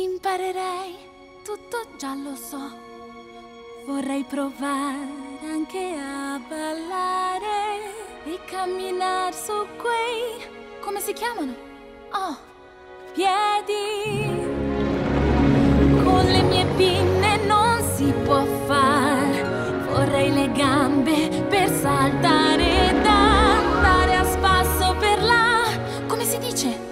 Imparerei tutto già lo so. Vorrei provare anche a ballare e camminare su quei... come si chiamano? Oh, piedi. Con le mie pinne non si può fare. Vorrei le gambe per saltare ed andare a spasso per là. Come si dice?